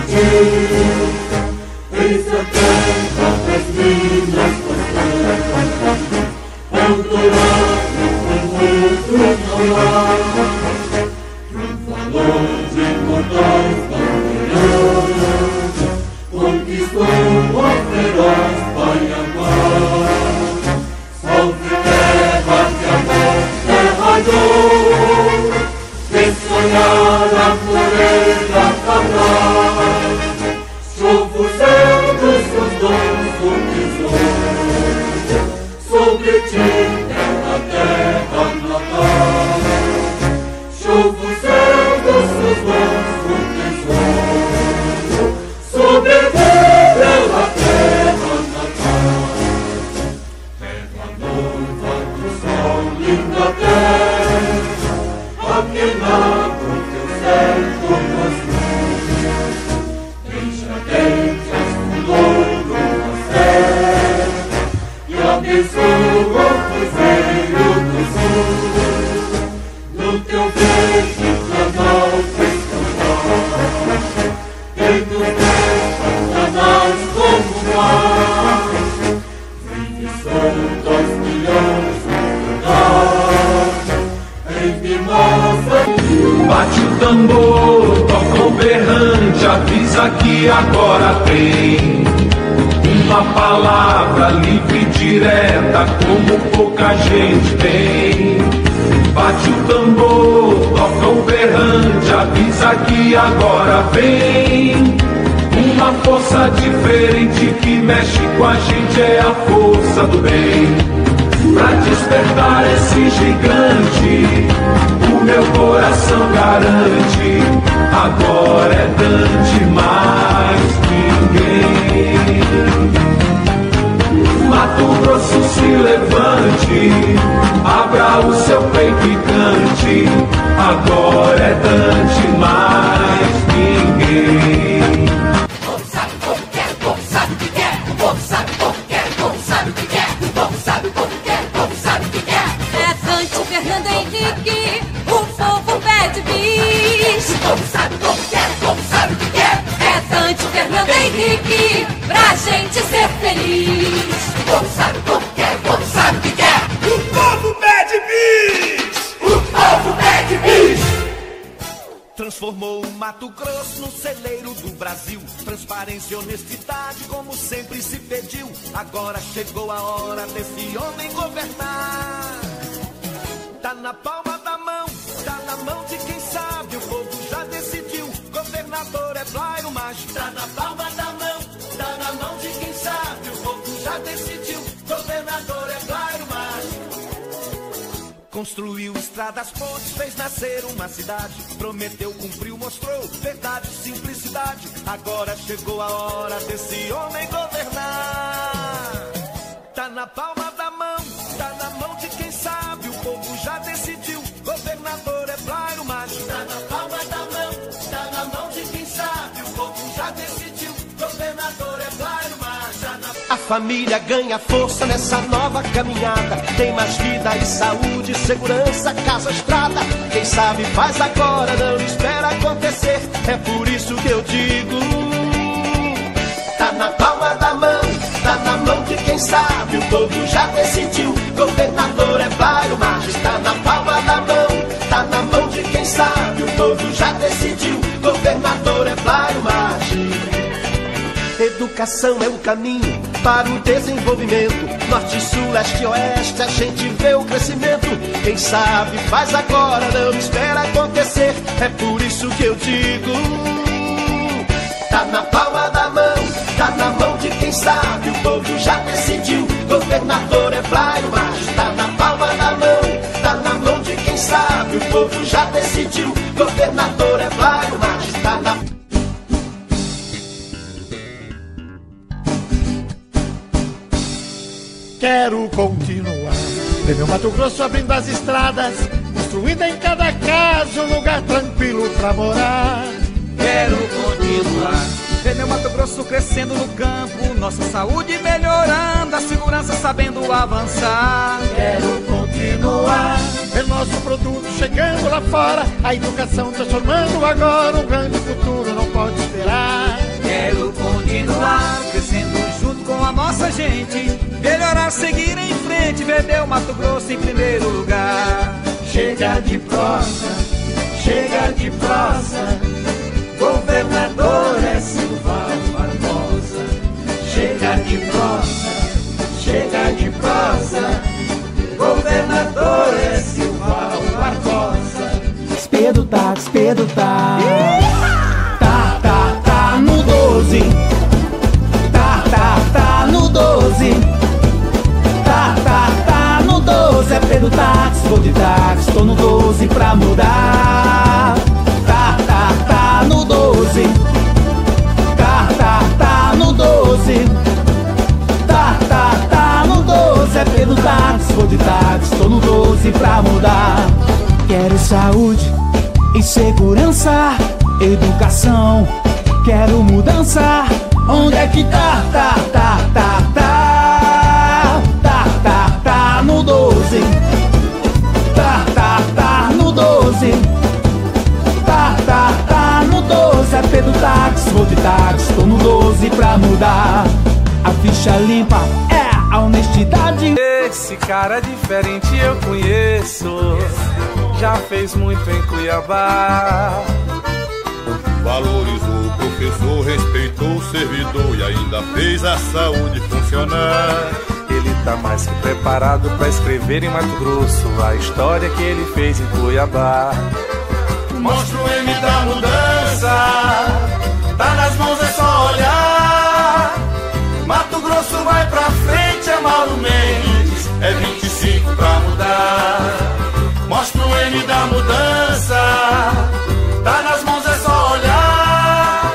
day is a do Sul, o Cruzeiro do Sul, no teu verde canal tricolor, tem do Pantanais como mar, vive santos milhões no lugar, em Mimosa. Bate o tambor, toca o berrante, avisa que agora vem uma palavra livre e direta, como pouca gente tem. Bate o tambor, toca o berrante, avisa que agora vem. Uma força diferente que mexe com a gente é a força do bem. Pra despertar esse gigante, o meu coração garante Mato Grosso, no celeiro do Brasil. Transparência e honestidade, como sempre se pediu. Agora chegou a hora desse homem governar. Tá na palma da mão, tá na mão de quem sabe. O povo já decidiu. Governador é Blairo Maggi. Tá na palma Construiu estradas, pontes, fez nascer uma cidade. Prometeu, cumpriu, mostrou verdade, simplicidade. Agora chegou a hora desse homem governar. Família ganha força nessa nova caminhada. Tem mais vida e saúde, segurança, casa, estrada. Quem sabe faz agora, não espera acontecer. É por isso que eu digo: tá na palma da mão, tá na mão de quem sabe. O povo já decidiu. Governador é Blairo Marques, tá na palma da mão, tá na mão de quem sabe. O povo já decidiu. Governador é Blairo Marques. Educação é um caminho para o desenvolvimento. Norte, sul, leste, oeste, a gente vê o crescimento. Quem sabe faz agora, não espera acontecer. É por isso que eu digo: tá na palma da mão, tá na mão de quem sabe. O povo já decidiu. Governador é Flávio Marques, tá na palma da mão, tá na mão de quem sabe. O povo já decidiu. Governador é Flávio Marques, tá na quero continuar. Ver meu Mato Grosso abrindo as estradas, construindo em cada casa um lugar tranquilo pra morar. Quero continuar. Ver meu Mato Grosso crescendo no campo, nossa saúde melhorando, a segurança sabendo avançar. Quero continuar. Ver nosso produto chegando lá fora, a educação transformando agora, um grande gente. Melhorar, seguir em frente, ver o Mato Grosso em primeiro lugar. Chega de prosa, chega de prosa. Governador é Silval Barbosa. Chega de prosa, chega de prosa. Governador é Silval Barbosa. Espedo tá, espedo tá. Tá, vou de táxi. Tô no 12 pra mudar. Tá, tá, tá no 12. Tá, tá, tá no 12. Tá, tá, tá no 12. É Pedro Táxi, vou de táxi. Tô no 12 pra mudar. Quero saúde e segurança, educação. Quero mudança. Onde é que tá, tá, tá, tá? Táxi, vou de táxi. Tô no 12 pra mudar. A ficha limpa é a honestidade. Esse cara diferente eu conheço. Já fez muito em Cuiabá. Valorizou o professor, respeitou o servidor e ainda fez a saúde funcionar. Ele tá mais que preparado pra escrever em Mato Grosso a história que ele fez em Cuiabá. Mostra o M da mudança, Mauro Mendes, é 25 pra mudar. Mostra o M da mudança, tá nas mãos, é só olhar.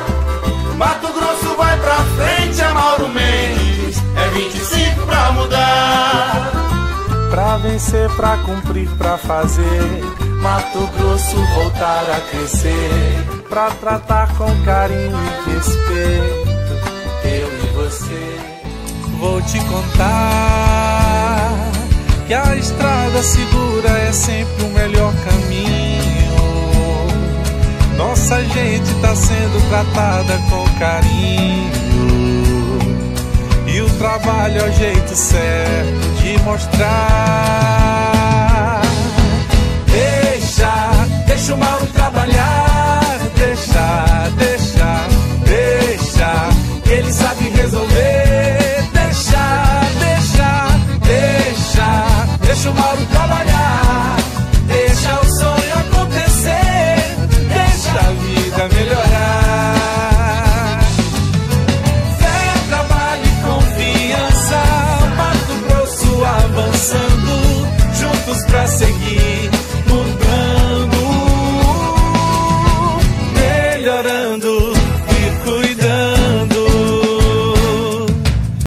Mato Grosso vai pra frente, é Mauro Mendes, é 25 pra mudar. Pra vencer, pra cumprir, pra fazer. Mato Grosso voltar a crescer. Pra tratar com carinho e respeito. Eu e você vou te contar que a estrada segura é sempre o melhor caminho. Nossa gente tá sendo tratada com carinho. E o trabalho é o jeito certo de mostrar. Deixa, deixa o mal